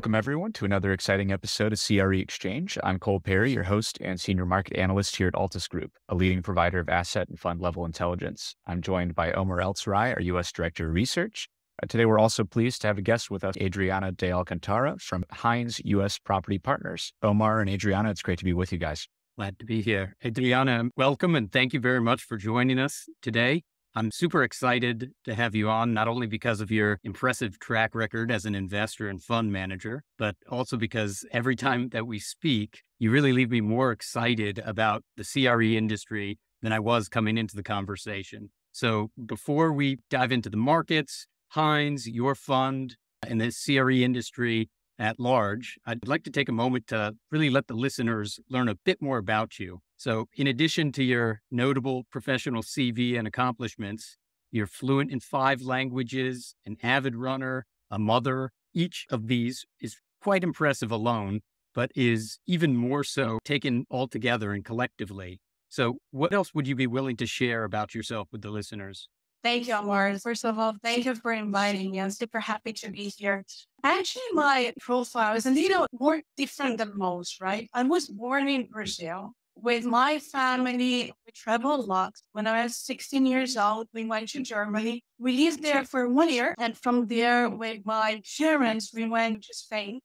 Welcome, everyone, to another exciting episode of CRE Exchange. I'm Cole Perry, your host and senior market analyst here at Altus Group, a leading provider of asset and fund level intelligence. I'm joined by Omar Eltorai, our U.S. Director of Research. Uh, today, we're also pleased to have a guest with us, Adriana de Alcantara from Hines U.S. Property Partners. Omar and Adriana, it's great to be with you guys. Glad to be here. Adriana, welcome and thank you very much for joining us today. I'm super excited to have you on, not only because of your impressive track record as an investor and fund manager, but also because every time that we speak, you really leave me more excited about the CRE industry than I was coming into the conversation. So before we dive into the markets, Hines, your fund, and the CRE industry at large, I'd like to take a moment to really let the listeners learn a bit more about you. So, in addition to your notable professional CV and accomplishments, you're fluent in five languages, an avid runner, a mother. Each of these is quite impressive alone, but is even more so taken all together and collectively. So, what else would you be willing to share about yourself with the listeners? Thank you, Omar. First of all, thank you for inviting me. I'm super happy to be here. Actually, my profile is a little more different than most, right? I was born in Brazil with my family, we traveled a lot. When I was 16 years old, we went to Germany. We lived there for one year. And from there, with my parents, we went to Spain,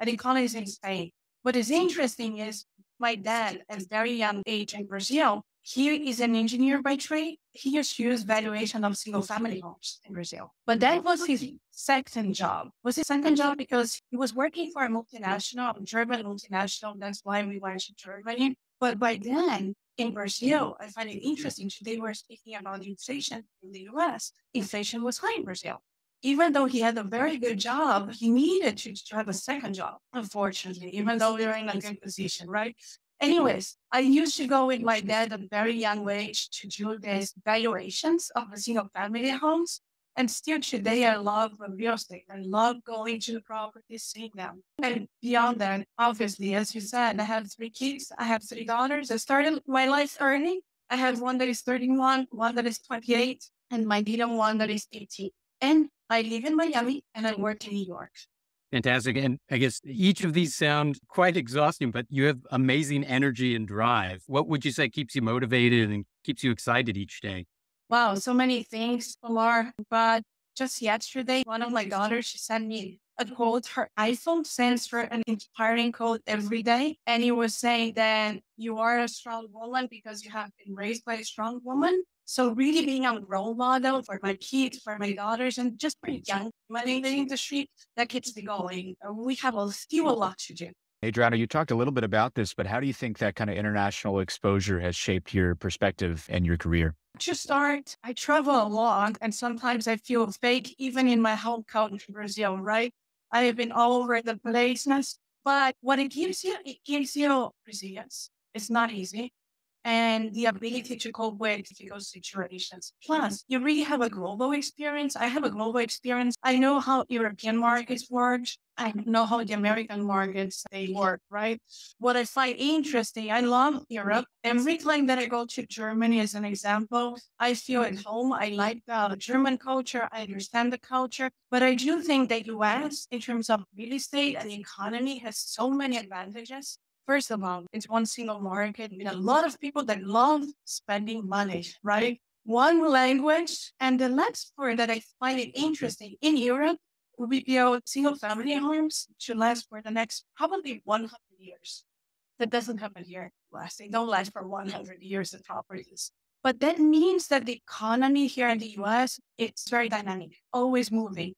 at the college in Spain. What is interesting is my dad, at very young age in Brazil, he is an engineer by trade. He use valuation of single family homes in Brazil. But that mm-hmm. was his second job. Was his second job because he was working for a multinational, a German multinational. That's why we went to Germany. But by then, in Brazil, I find it interesting. They were speaking about inflation in the US. Inflation was high in Brazil. Even though he had a very good job, he needed to, to have a second job, unfortunately, even though we were in a good position, right? Anyways, I used to go with my dad at a very young age to do these valuations of the single family homes. And still today, I love real estate. I love going to the properties, seeing them. And beyond that, obviously, as you said, I have three kids. I have three daughters. I started my life early. I have one that is 31, one that is 28, and my little one that is 18. And I live in Miami and I work in New York. Fantastic. And I guess each of these sound quite exhausting, but you have amazing energy and drive. What would you say keeps you motivated and keeps you excited each day? Wow, so many things, Omar. But just yesterday, one of my daughters, she sent me a quote. Her iPhone sends her an inspiring quote every day. And it was saying that you are a strong woman because you have been raised by a strong woman. So really being a role model for my kids, for my daughters, and just for young women in the industry, that keeps me going. We have a, still a lot to do. Adriana, you talked a little bit about this, but how do you think that kind of international exposure has shaped your perspective and your career? To start, I travel a lot and sometimes I feel fake, even in my home country, Brazil, right? I have been all over the place, but what it gives you, it gives you resilience. It's not easy and the ability to cope with difficult situations. Plus, you really have a global experience. I have a global experience. I know how European markets work. I know how the American markets they work, right? What I find interesting, I love Europe. Every time that I go to Germany as an example, I feel at home. I like the German culture. I understand the culture. But I do think that US, in terms of real estate and the economy, has so many advantages First of all, it's one single market with a mm-hmm. lot of people that love spending money, mm-hmm. right? One language. And the last part that I find it interesting in Europe, we build single family homes to last for the next probably 100 years. That doesn't happen here. Last, they don't last for 100 years, the properties. But that means that the economy here in the US, it's very dynamic, always moving.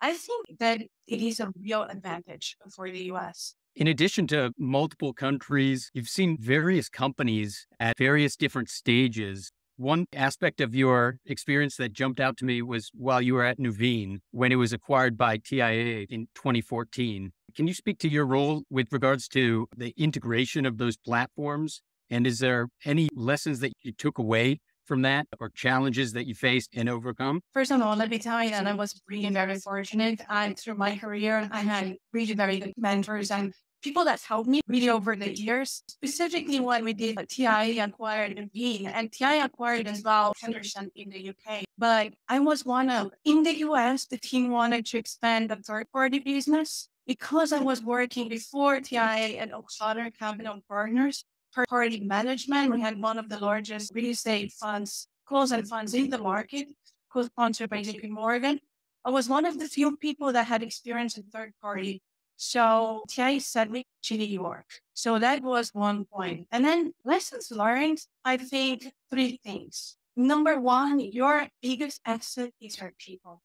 I think that it is a real advantage for the US. In addition to multiple countries, you've seen various companies at various different stages. One aspect of your experience that jumped out to me was while you were at Nuveen when it was acquired by TIAA in 2014. Can you speak to your role with regards to the integration of those platforms? And is there any lessons that you took away from that or challenges that you faced and overcome? First of all, let me tell you that I was really very fortunate. I, through my career, I had really very good mentors and people that helped me really over the years, specifically when we did TI acquired Nuveen and TI acquired as well Henderson in the UK. But I was one of, in the US, the team wanted to expand the third party business. because I was working before TIAA and O'Connor Capital Partners, third party management, we had one of the largest real estate funds, closed-end funds in the market, co-sponsored by JP Morgan. I was one of the few people that had experience in third party. Mm-hmm. So TIAA sent me to New York. So that was one point. And then lessons learned, I think three things. Number one, your biggest asset is your people.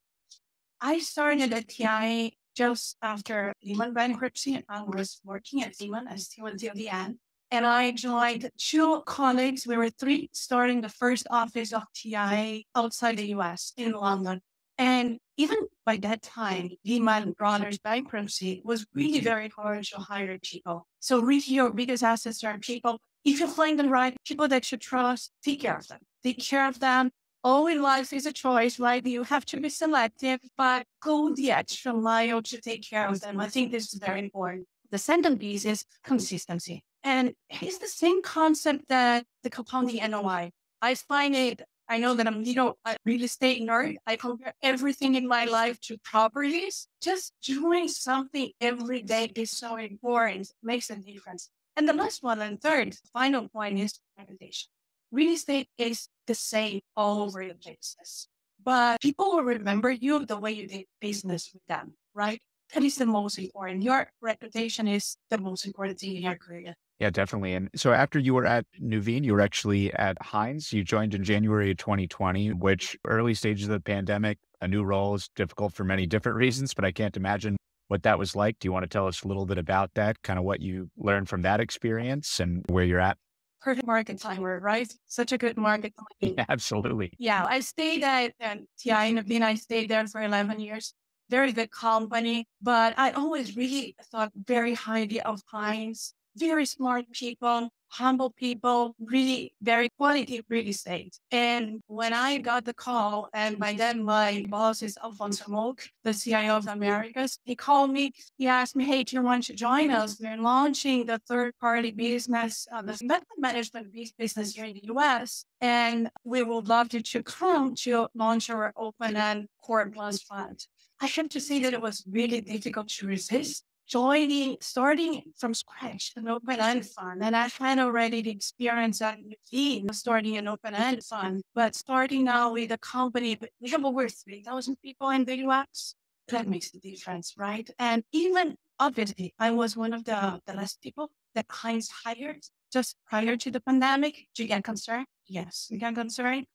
I started at TI just after Lehman bankruptcy. and I was working at Lehman as still until the end. And I joined two colleagues. We were three starting the first office of TI outside the US in London. And even by that time, Lehman Brothers bankruptcy was really very hard to hire people. So really your biggest assets are people. If you find the right people that you trust, take care of them. Take care of them. All in life is a choice, right? You have to be selective, but go the extra mile to take care of them. I think this is very important. The second piece is consistency. And it's the same concept that the compounding NOI. I find it, I know that I'm, you know, a real estate nerd. I compare everything in my life to properties. Just doing something every day is so important, makes a difference. And the last one and third, final point is reputation. Real estate is the same all over the places, but people will remember you the way you did business with them, right? That is the most important. Your reputation is the most important thing in your career. Yeah, definitely. And so after you were at Nuveen, you were actually at Hines. You joined in January of 2020, which early stages of the pandemic, a new role is difficult for many different reasons, but I can't imagine what that was like. Do you want to tell us a little bit about that, kind of what you learned from that experience and where you're at? Perfect market timer, right? Such a good market timing. Yeah, absolutely. Yeah, I stayed at um, TI Nuveen. I stayed there for 11 years. Very good company, but I always really thought very highly of Hines very smart people, humble people, really very quality real estate. And when I got the call, and by then my boss is Alfonso Munk, the CIO of Americas, he called me. He asked me, Hey, do you want to join us? We're launching the third party business, uh, the investment management business here in the US. And we would love you to come to launch our open end core plus fund. I have to say that it was really difficult to resist joining, starting from scratch, an open end fund. And I had already the experience at Nuveen starting an open end fund, but starting now with a company, we have over 3,000 people in the US. That makes a difference, right? And even obviously, I was one of the, the last people that Hines hired just prior to the pandemic. Do you get concerned? Yes, you get concerned.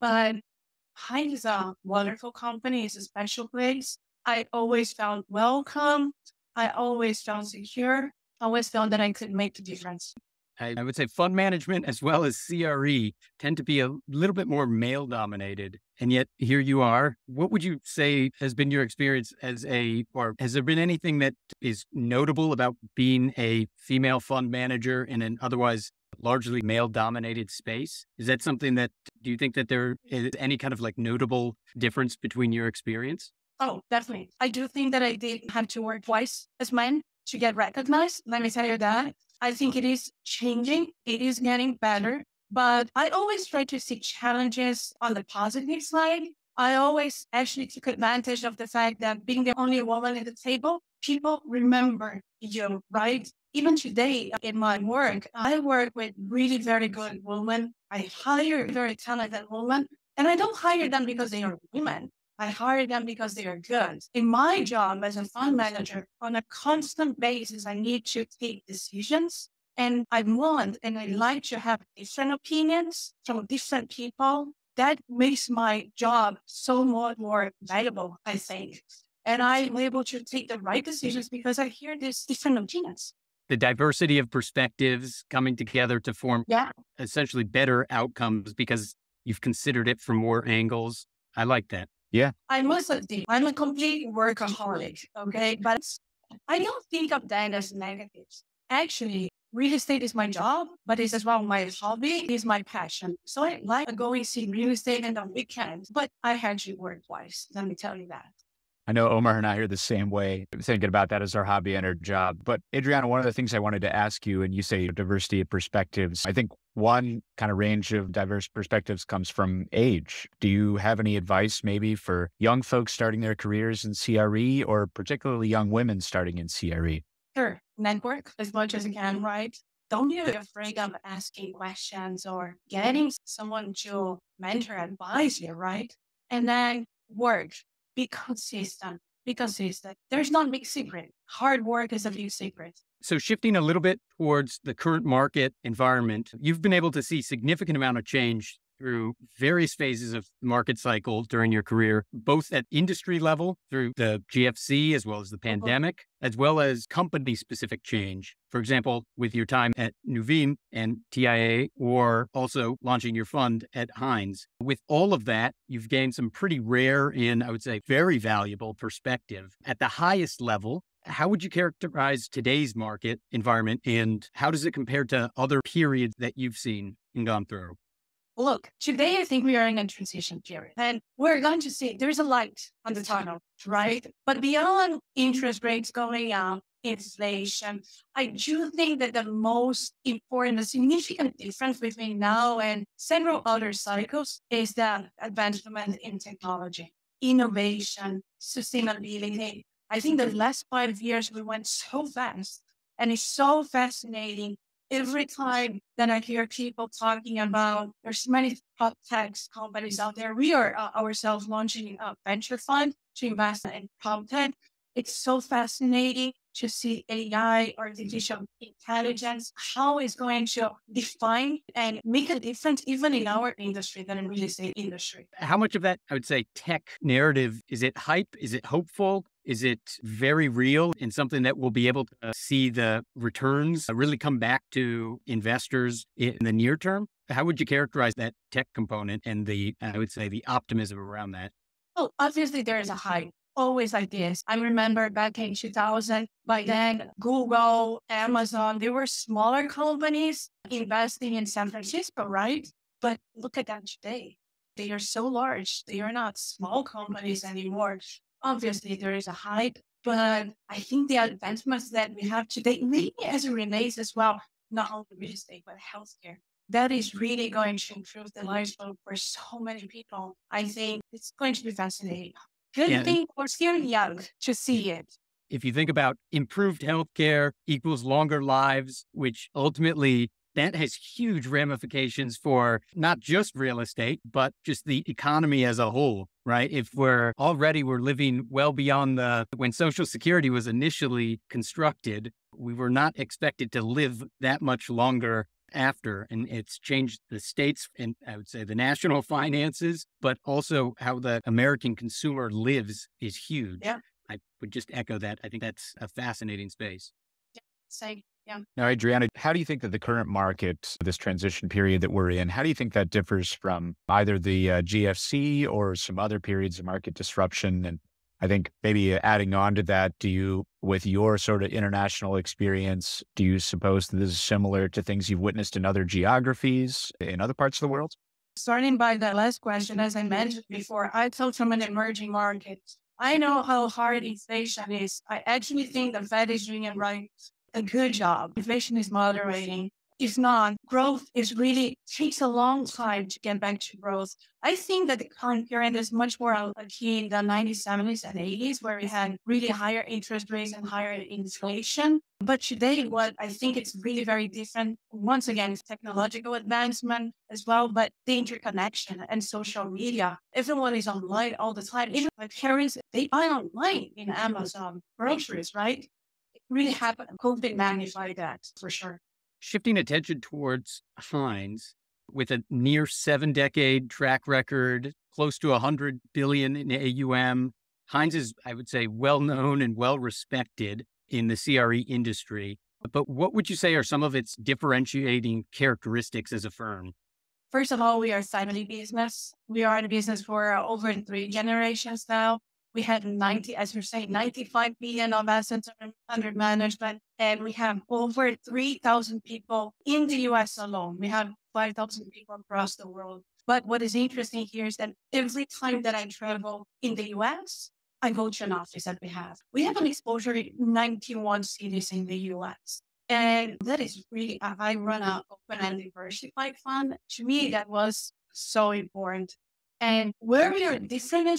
But Hines is a wonderful company. It's a special place. I always felt welcome. I always felt secure. Always felt that I could make the difference. I, I would say fund management as well as CRE tend to be a little bit more male dominated. And yet here you are. What would you say has been your experience as a, or has there been anything that is notable about being a female fund manager in an otherwise largely male dominated space? Is that something that, do you think that there is any kind of like notable difference between your experience? Oh, definitely. I do think that I did have to work twice as men to get recognized. Let me tell you that. I think it is changing. It is getting better. But I always try to see challenges on the positive side. I always actually took advantage of the fact that being the only woman at the table, people remember you, right? Even today in my work, I work with really very good women. I hire very talented women, and I don't hire them because they are women. I hire them because they are good. In my job as a fund manager, on a constant basis, I need to take decisions. And I want and I like to have different opinions from different people. That makes my job so much more valuable, I think. And I'm able to take the right decisions because I hear these different opinions. The diversity of perspectives coming together to form yeah. essentially better outcomes because you've considered it from more angles. I like that. Yeah. I must admit, I'm a complete workaholic. Okay. But I don't think of that as negatives. Actually, real estate is my job, but it's as well my hobby, is my passion. So I like going see real estate in the weekends, but I to work twice. Let me tell you that. I know Omar and I are the same way, thinking about that as our hobby and our job. But Adriana, one of the things I wanted to ask you, and you say diversity of perspectives, I think one kind of range of diverse perspectives comes from age. Do you have any advice maybe for young folks starting their careers in CRE or particularly young women starting in CRE? Sure. Network as much as you can, mm-hmm. right? Don't be afraid of asking questions or getting someone to mentor, and advise you, right? And then work be consistent. Be consistent. There's not a big secret. Hard work is a big secret. So shifting a little bit towards the current market environment, you've been able to see significant amount of change through various phases of market cycle during your career, both at industry level through the GFC as well as the uh-huh. pandemic, as well as company specific change. For example, with your time at Nuveen and TIAA, or also launching your fund at Hines. With all of that, you've gained some pretty rare and I would say very valuable perspective. At the highest level, how would you characterize today's market environment and how does it compare to other periods that you've seen and gone through? Look, today I mm-hmm. think we are in a transition period and we're going to see there's a light on the tunnel, right? But beyond interest rates going up, inflation, I do think that the most important, the significant difference between now and several other cycles is the advancement in technology, innovation, sustainability. I think the last five years we went so fast and it's so fascinating every time that I hear people talking about there's many top tech companies out there, we are uh, ourselves launching a venture fund to invest in prop tech. It's so fascinating to see AI, or artificial intelligence, how it's going to define and make a difference even in our industry than in real estate industry. How much of that, I would say, tech narrative, is it hype? Is it hopeful? Is it very real and something that we'll be able to see the returns really come back to investors in the near term? How would you characterize that tech component and the, I would say, the optimism around that? Well, obviously, there is a hype always like this. I remember back in 2000, by then, Google, Amazon, they were smaller companies investing in San Francisco, right? But look at that today. They are so large. They are not small companies anymore. Obviously, there is a hype, but I think the advancements that we have today, maybe as it relates as well, not only real estate, but healthcare, that is really going to improve the lives of for so many people. I think it's going to be fascinating. Good yeah. thing we're still young to see it. If you think about improved healthcare equals longer lives, which ultimately that has huge ramifications for not just real estate, but just the economy as a whole, right? If we're already we're living well beyond the when Social Security was initially constructed, we were not expected to live that much longer after. And it's changed the states and I would say the national finances, but also how the American consumer lives is huge. Yeah. I would just echo that. I think that's a fascinating space. Yeah. Same. Yeah. Now, Adriana, how do you think that the current market, this transition period that we're in, how do you think that differs from either the uh, GFC or some other periods of market disruption? And I think maybe uh, adding on to that, do you, with your sort of international experience, do you suppose this is similar to things you've witnessed in other geographies in other parts of the world? Starting by the last question, as I mentioned before, I come from an emerging market. I know how hard inflation is. I actually think the Fed is doing it right a good job. Inflation is moderating. If not, growth is really takes a long time to get back to growth. I think that the current period is much more akin the 90s, 70s, and 80s, where we had really higher interest rates and higher inflation. But today, what I think it's really very different. Once again, it's technological advancement as well, but the interconnection and social media. Everyone is online all the time. Even my parents, they buy online in Amazon groceries, right? It really happened. COVID magnified that for sure. Shifting attention towards Hines, with a near seven decade track record, close to 100 billion in AUM, Hines is, I would say, well known and well respected in the CRE industry. But what would you say are some of its differentiating characteristics as a firm? First of all, we are family business. We are in business for over three generations now. We have mm-hmm. 90, as you're saying, 95 billion of assets under management. And we have over 3,000 people in the US alone. We have 5,000 people across the world. But what is interesting here is that every time that I travel in the US, I go to an office that we have. We have an exposure in 91 cities in the US. And that is really, I run an open and diversified fund. To me, that was so important. And where we are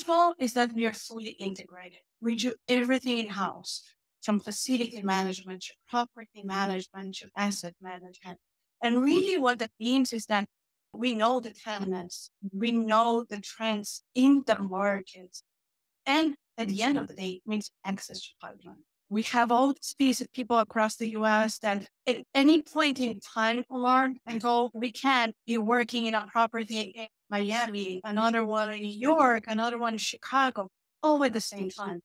well is that we are fully integrated. We do everything in house from facility management to property management to asset management. And really what that means is that we know the tenants, we know the trends in the market. And at the end of the day, it means access to pipeline. We have all these pieces of people across the US that at any point in time, learn and go, we can be working in a property Miami, another one in New York, another one in Chicago, all at the same time.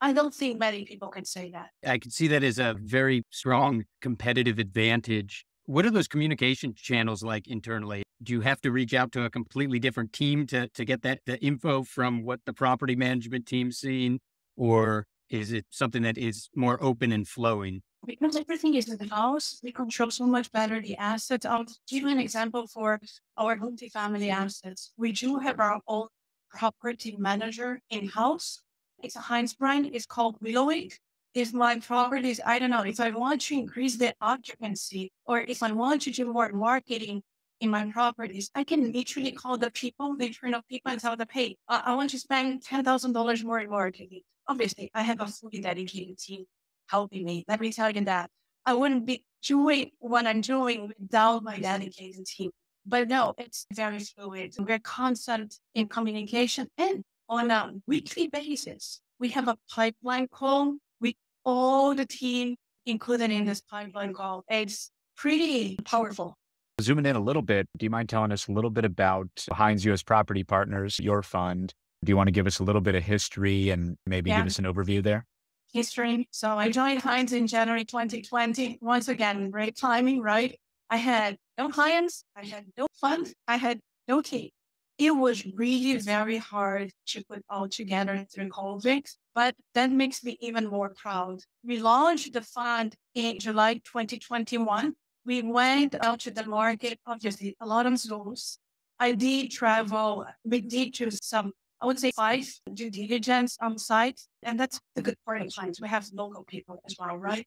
I don't think many people can say that. I can see that as a very strong competitive advantage. What are those communication channels like internally? Do you have to reach out to a completely different team to, to get that the info from what the property management team's seeing? Or is it something that is more open and flowing? Because everything is in the house, we control so much better the assets. I'll give you an example for our multifamily assets. We do have our own property manager in house it's a Hines brand. It's called Willowig. If my properties, I don't know, if I want to increase the occupancy or if I want to do more marketing in my properties, I can literally call the people, the internal people and tell them, hey, I, I want to spend $10,000 more in marketing. Obviously, I have a fully dedicated team helping me. Let me tell you that. I wouldn't be doing what I'm doing without my dedicated team. But no, it's very fluid. We're constant in communication and on a weekly basis. We have a pipeline call with all the team included in this pipeline call. It's pretty powerful. Zooming in a little bit, do you mind telling us a little bit about Hines US Property Partners, your fund? Do you want to give us a little bit of history and maybe yeah. give us an overview there? History. So I joined Hines in January 2020. Once again, great timing, right? I had no clients, I had no fund, I had no team it was really very hard to put all together through COVID, but that makes me even more proud. We launched the fund in July 2021. We went out to the market, obviously, a lot of Zooms. I did travel. We did do some, I would say, five due diligence on site. And that's the good part of clients. We have local people as well, right?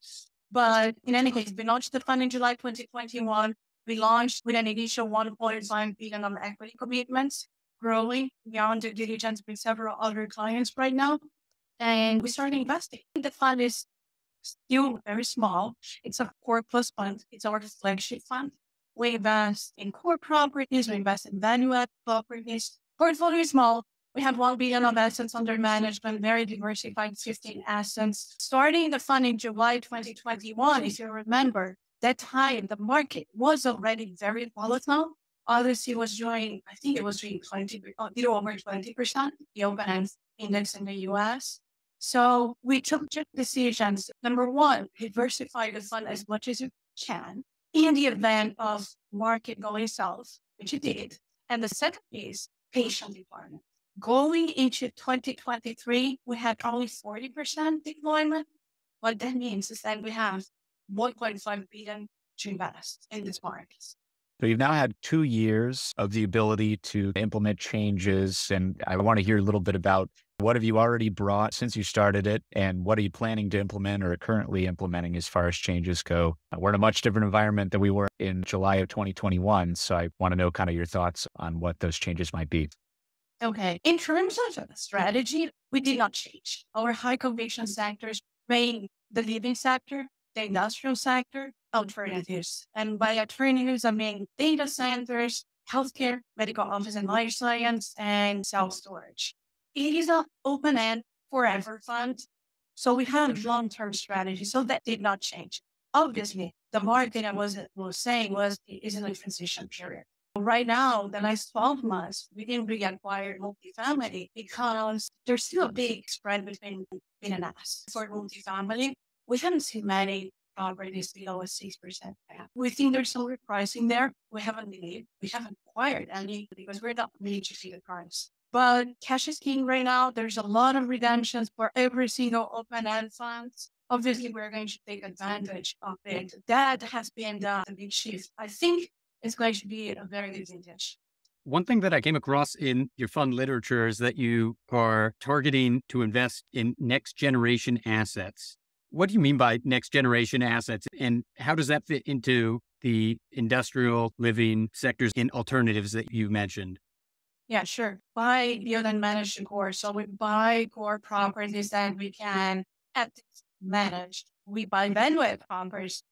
But in any case, we launched the fund in July 2021. We launched with an initial 1.5 billion of equity commitments, growing beyond due diligence with several other clients right now. And we started investing. The fund is still very small. It's a core plus fund. It's our flagship fund. We invest in core properties. We invest in value add properties. Portfolio is small. We have 1 billion of assets under management, very diversified 15 assets. Starting the fund in July 2021, if you remember, that time the market was already very volatile. ODCE was doing, I think it was doing 20, a little over 20%, the open index in the US. So we took two decisions. Number one, diversify the fund as much as you can in the event of market going south, which it did. And the second is patient deployment. Going into 2023, we had only 40% deployment. What that means is that we have 1.5 billion to invest in this market. So you've now had two years of the ability to implement changes. And I want to hear a little bit about what have you already brought since you started it and what are you planning to implement or currently implementing as far as changes go? We're in a much different environment than we were in July of 2021. So I want to know kind of your thoughts on what those changes might be. Okay. In terms of strategy, we did not change. Our high conviction mm-hmm. sectors remain the living sector the mm-hmm. industrial sector mm-hmm. alternatives. And by alternatives, I mean data centers, healthcare, medical office and life science, and self storage. It is an open end forever fund. So we have long term strategy. So that did not change. Obviously, the market I was, was saying was is in a transition period. Right now, the last 12 months, we didn't really acquire multifamily because there's still a big spread between bid and ask for multifamily we haven't seen many properties below a 6% We think there's some repricing there. We haven't believed, we haven't acquired any because we're not ready to see the price. But cash is king right now. There's a lot of redemptions for every single open end funds. Obviously, we're going to take advantage of it. That has been the big shift. I think it's going to be a very good vintage. One thing that I came across in your fund literature is that you are targeting to invest in next generation assets. What do you mean by next generation assets? And how does that fit into the industrial living sectors and alternatives that you mentioned? Yeah, sure. Buy, build, and manage the core. So we buy core properties that we can manage. We buy bandwidth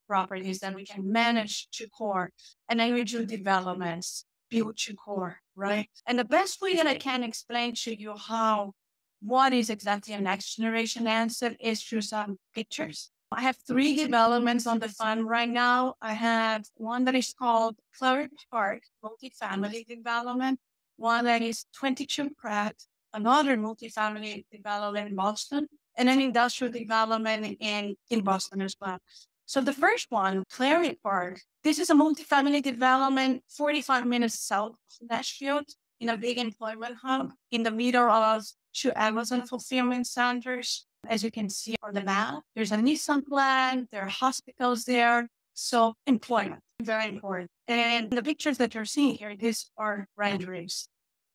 properties that we can manage to core. And then we do developments, build to core, right? And the best way that I can explain to you how what is exactly a next generation answer is through some pictures. I have three developments on the fund right now. I have one that is called Cleary Park multifamily development one that is 22 Pratt, another multifamily development in Boston, and an industrial development in, in Boston as well. So the first one, Cleary Park, this is a multifamily development 45 minutes south of Nashville in a big employment hub in the middle of two Amazon fulfillment centers. As you can see on the map, there's a Nissan plant, there are hospitals there. So employment, very important. And the pictures that you're seeing here, these are renderings.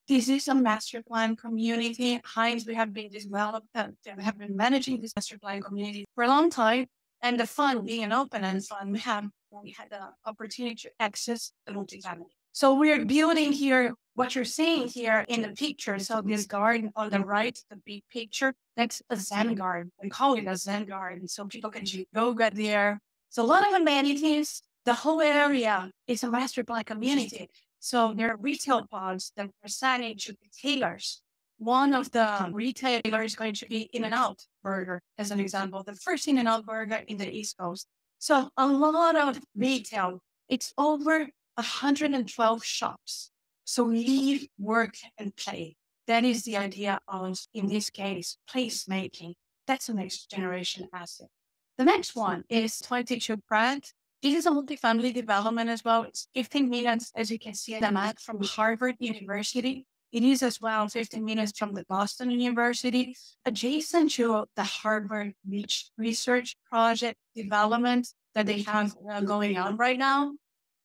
This is a master plan community. Hines, we have been developed, uh, have been managing this master plan community for a long time. And the fund being an open end fund, we have we had the opportunity to access the multifamily. So we're building here what you're seeing here in the picture. So this garden on the right, the big picture, that's a Zen garden. We call it a Zen garden. So people can do yoga there. So a lot of amenities. The whole area is a master plan community. So there are retail pods that are assigned to retailers. One of the hmm. retailers is going to be In-N-Out Burger, as an example, the first In-N-Out Burger in the East Coast. So a lot of retail. It's over 112 shops. So live, work, and play. That is the idea of, in this case, placemaking. That's the next generation asset. The next hmm. one is 22 Pratt. This is a multifamily development as well. It's 15 minutes, as you can see in the map, from Harvard University. It is as well 15 minutes from the Boston University, adjacent to the Harvard Beach Research Project development that they have uh, going on right now.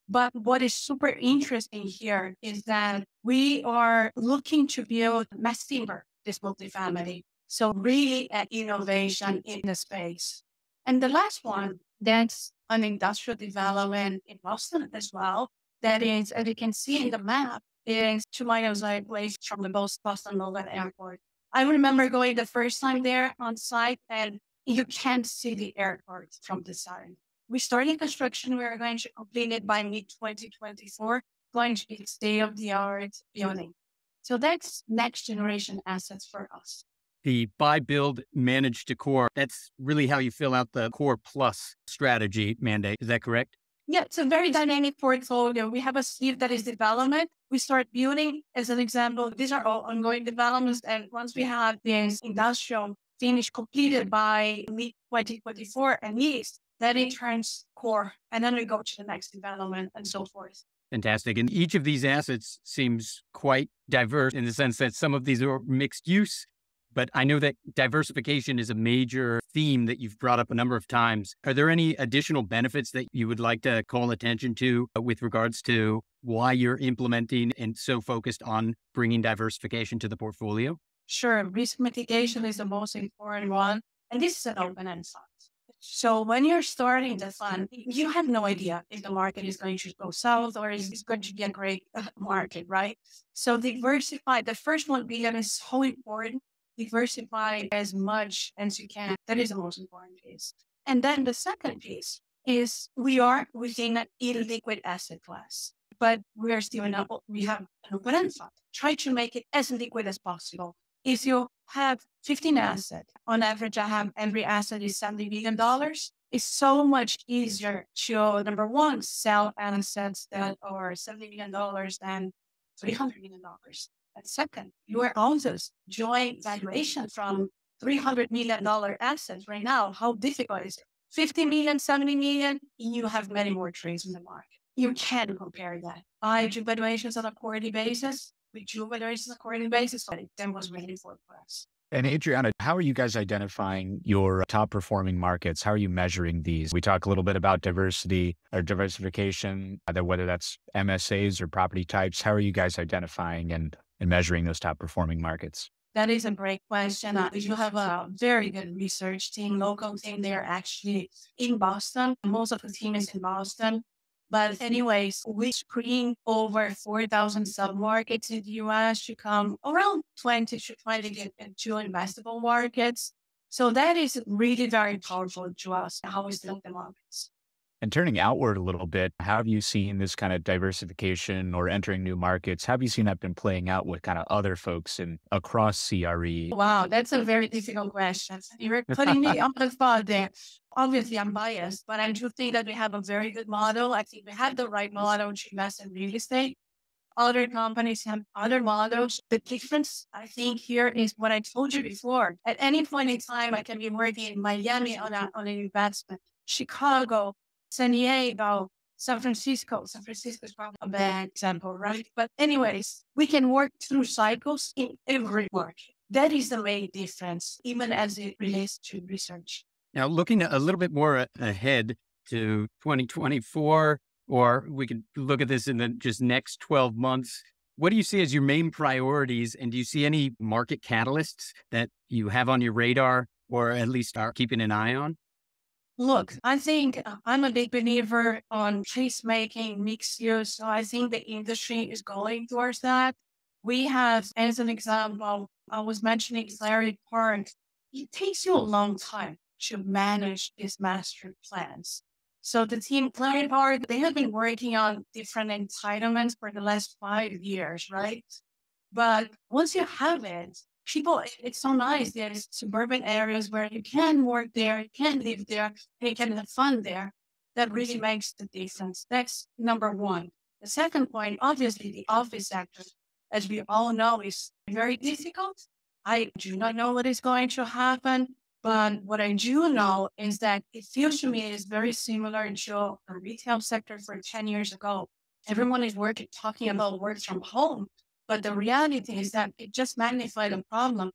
But what is super interesting here is that we are looking to build mass timber, this multifamily. So really an innovation in the space. And the last one, that's industrial development in Boston as well. That is, as you can see in the map, is two miles away from the Boston Logan Airport. I remember going the first time there on site and you can't see the airport from the side. We started construction. We are going to complete it by mid 2024, going to be state of the art building. So that's next generation assets for us the buy, build, manage to core. That's really how you fill out the core plus strategy mandate. Is that correct? Yeah, it's a very dynamic portfolio. We have a sleeve that is development. We start building as an example. These are all ongoing developments. And once we have this industrial finish completed by mid 2024 at least, then it turns core. And then we go to the next development and so forth. Fantastic. And each of these assets seems quite diverse in the sense that some of these are mixed use but I know that diversification is a major theme that you've brought up a number of times. Are there any additional benefits that you would like to call attention to uh, with regards to why you're implementing and so focused on bringing diversification to the portfolio? Sure. Risk mitigation is the most important one. And this is an open end fund. So when you're starting the fund, you have no idea if the market is going to go south or is going to be a great uh, market, right? So diversify. The first one billion is so important diversify as much as you can. That is the most important piece. And then the second piece is we are within an illiquid asset class, but we are still in a, we have an open end fund. Try to make it as liquid as possible. If you have 15 assets, on average, I have every asset is $70 million. It's so much easier to, number one, sell assets that are $70 million than $300 million. And second, your houses join valuation from $300 million assets right now. How difficult is it? 50 million, 70 million, you have many more trades in the market. You can compare that. I do valuations on a quarterly basis. We do valuations on a quarterly basis. So that was really for us. And Adriana, how are you guys identifying your uh, top performing markets? How are you measuring these? We talk a little bit about diversity or diversification, whether that's MSAs or property types. How are you guys identifying and, and measuring those top performing markets? That is a great question. Uh, you have a very good research team, local team. They're actually in Boston. Most of the team is in Boston. But anyways, we screen over 4,000 submarkets in the US to come around 20 to 22 investable markets. So that is really very powerful to us, how we select the markets. And turning outward a little bit, how have you seen this kind of diversification or entering new markets? Have you seen that been playing out with kind of other folks and across CRE? Wow, that's a very difficult question. You're putting me on the spot there. Obviously, I'm biased, but I do think that we have a very good model. I think we have the right model to invest in real estate. Other companies have other models. The difference, I think, here is what I told you before. At any point in time, I can be working in Miami on, a, on an investment, Chicago, San Diego, San Francisco. San Francisco is probably a bad example, right? But anyways, we can work through cycles in every market. That is the main difference, even as it relates to research. Now, looking a little bit more ahead to 2024, or we could look at this in the just next 12 months. What do you see as your main priorities? And do you see any market catalysts that you have on your radar or at least are keeping an eye on? Look, I think uh, I'm a big believer on making mixed use. So I think the industry is going towards that. We have, as an example, I was mentioning Clarity Park. It takes you a long time to manage these master plans. So the team Clarity Park, they have been working on different entitlements for the last five years, right? But once you have it, people, it's so nice. There's suburban areas where you can work there, you can live there, you can have fun there. That really makes the difference. That's number one. The second point, obviously, the office sector, as we all know, is very difficult. I do not know what is going to happen, but what I do know is that it feels to me is very similar to the retail sector for 10 years ago. Everyone is working, talking about work from home, but the reality is that it just magnified the problem.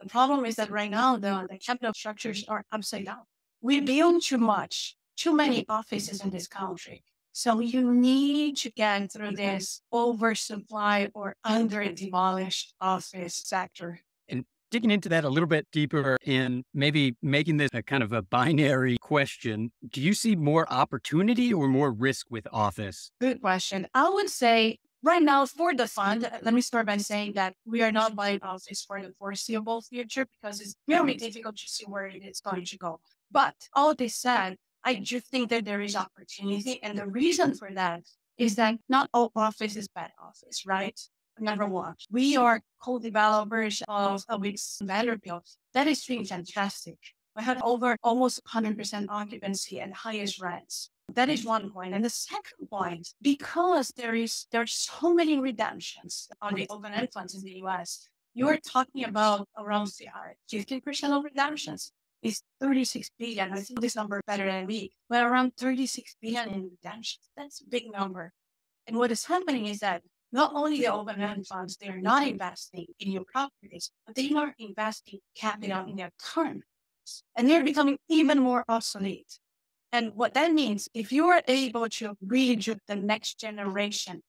The problem is that right now the, the capital structures are upside down. We build too much, too many offices in this country. So you need to get through this oversupply or under demolished office sector. And digging into that a little bit deeper and maybe making this a kind of a binary question, do you see more opportunity or more risk with office? Good question. I would say Right now, for the fund, mm-hmm. let me start by saying that we are not buying office for the foreseeable future because it's very difficult to see where it is going to go. But all this said, I do think that there is opportunity. And the reason for that is that not all office is bad office, right? Number one, we are co-developers of a week's Vanderbilt. That is really fantastic. We have over almost 100% occupancy and highest rents. That is one point. And the second point, because there is there are so many redemptions on the open-end funds in the US, you are talking about around uh, 15% of redemptions is 36 billion. I think this number is better than me, but around 36 billion in redemptions. That's a big number. And what is happening is that not only the open-end funds, they're not investing in your properties, but they are investing capital in their current and they're becoming even more obsolete. And what that means, if you are able to reach the next generation,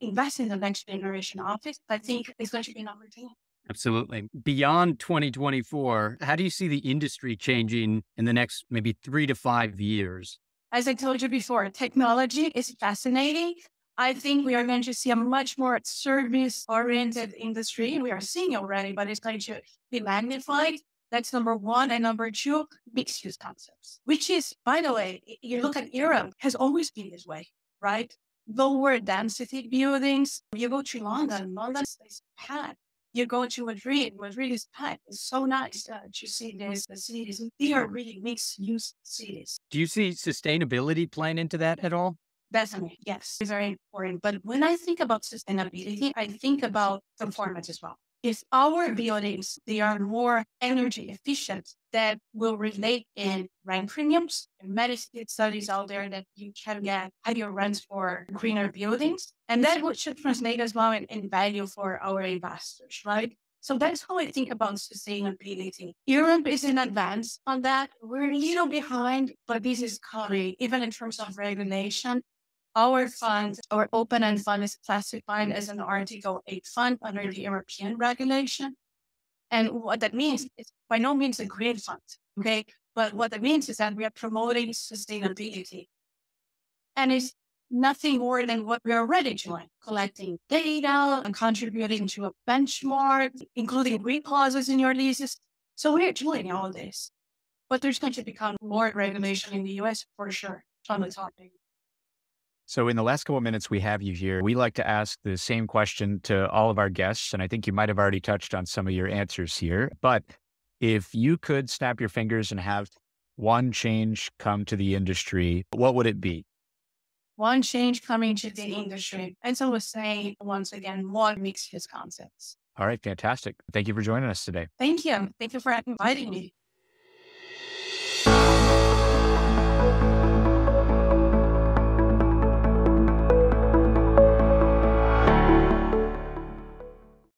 invest in the next generation office, I think it's going to be an opportunity. Absolutely. Beyond 2024, how do you see the industry changing in the next maybe three to five years? As I told you before, technology is fascinating. I think we are going to see a much more service oriented industry. We are seeing already, but it's going to be magnified. That's number one. And number two, mixed use concepts, which is, by the way, you look at Europe, has always been this way, right? Lower density buildings. You go to London, London is packed. You go to Madrid, Madrid is packed. It's so nice uh, to see this, the cities. They are really mixed use cities. Do you see sustainability playing into that at all? Definitely, yes, it's very important. But when I think about sustainability, I think about performance as well is our buildings, they are more energy efficient that will relate in rent premiums. And Many studies out there that you can get higher rents for greener buildings. And that should translate as well in, in value for our investors, right? So that's how I think about sustainability. Europe is in advance on that. We're a little behind, but this is coming, even in terms of regulation. Our fund, our open end fund is classified as an Article 8 fund under the European regulation. And what that means is by no means a green fund. Okay. But what that means is that we are promoting sustainability. And it's nothing more than what we're already doing, collecting data and contributing to a benchmark, including green clauses in your leases. So we're doing all this. But there's going to become more regulation in the US for sure on the topic. So, in the last couple of minutes we have you here, we like to ask the same question to all of our guests. And I think you might have already touched on some of your answers here. But if you could snap your fingers and have one change come to the industry, what would it be? One change coming to the industry. And so, I was saying once again, one mixed use concepts. All right, fantastic. Thank you for joining us today. Thank you. Thank you for inviting me.